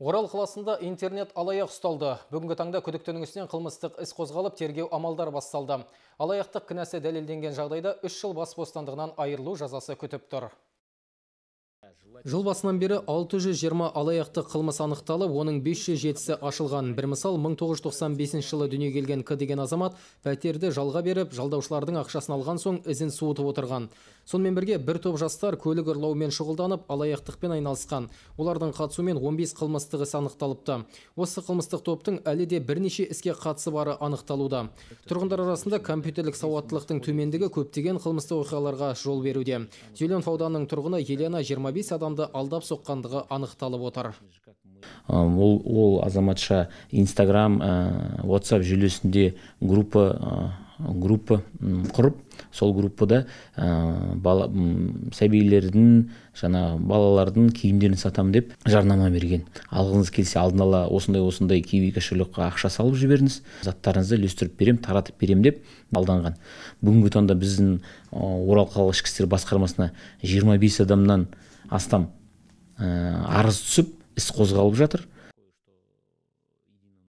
Орал қаласында интернет алаяқ ұсталды. Бүгінгі таңда күдіктінің үстінен қылмыстық іс қозғалып, тергеу амалдар басталды. Алаяқтық кінәсі дәлелденген жағдайда 3 жыл бас бостандығынан айырылу жазасы күтіп тұр. Жыл басынан бері 620 алаяқтық қылмыс анықталып, оның 507-сі ашылған. Бір мысал 1995 жылы дүние келген К деген азамат пәтерді жалға беріп, жалдаушылардың ақшасын алған соң ізін суытып отырған. Сонымен бірге бір топ жастар көлік ұрлаумен шұғылданып, алаяқтықпен айналысқан. Олардың қатысуымен 15 қылмыстық іс анықталыпты. Осы қылмыстық топтың әлі де бірнеше іске қатысы бары анықталуда. Тұрғындар арасында компьютерлік сауаттылықтың төмендігі көптеген қылмыстық оқиғаларға жол беруде. Зеленов ауданының тұрғыны Елена 25 адамды алдап соққандығы анықталып отыр. Ол ол азаматша инстаграм whatsapp желісінде группа группа құрып сол группада бала сәбилердің жана балалардың киімдерін сатамын деп жарнама берген. Алғыңыз келсе алдын ала осындай осындай киви кошелекқа ақша салып жіберіңіз. Заттарыңызды үлестіріп берем таратып берем деп алданған. Бүгінгі таңда біздің орал қалалық ішкі істер басқармасына 25 адамнан астам арыз түсіп іс қозғалып жатыр.